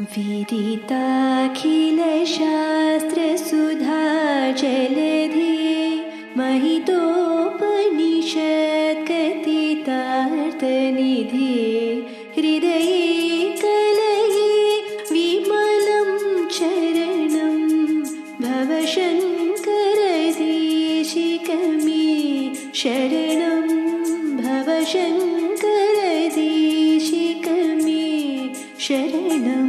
विदिताखिलशास्त्रसुधा जलधि महितोपनिषत् कथितार्तनिधि हृदये कलये विमलं चरणं भवशङ्करदेशिकमे शङ्करी शरण ശരണം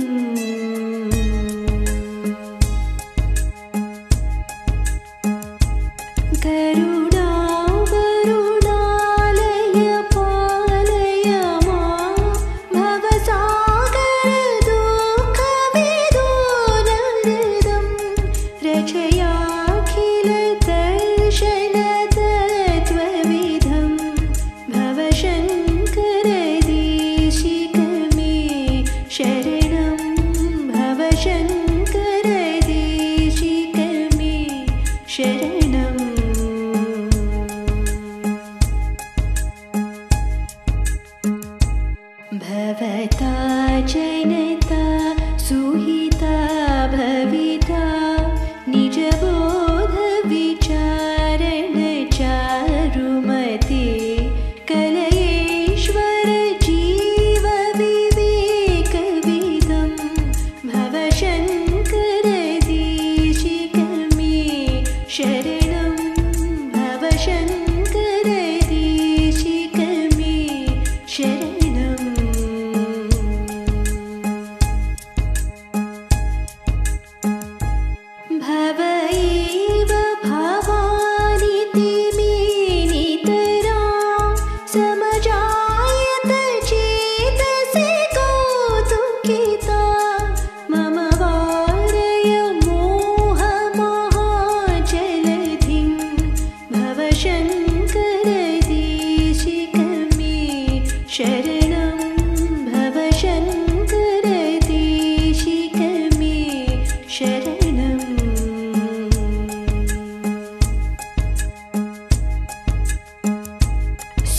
Shed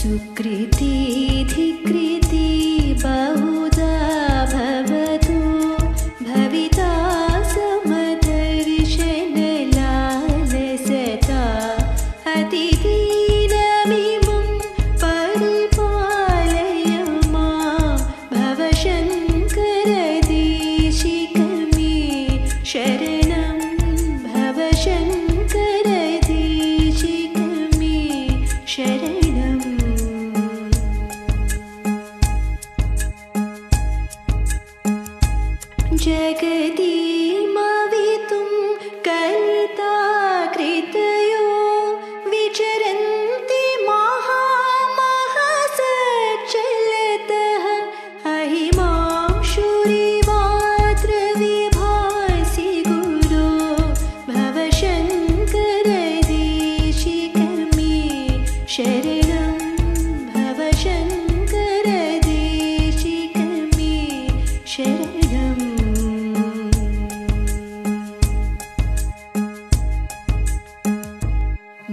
सुकृति जगती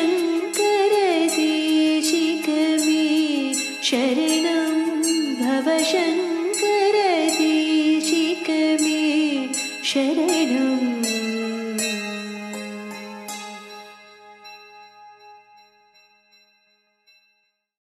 शङ्करति शमि शरणं भव शङ्करति शमि शरणम्